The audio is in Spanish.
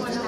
Gracias.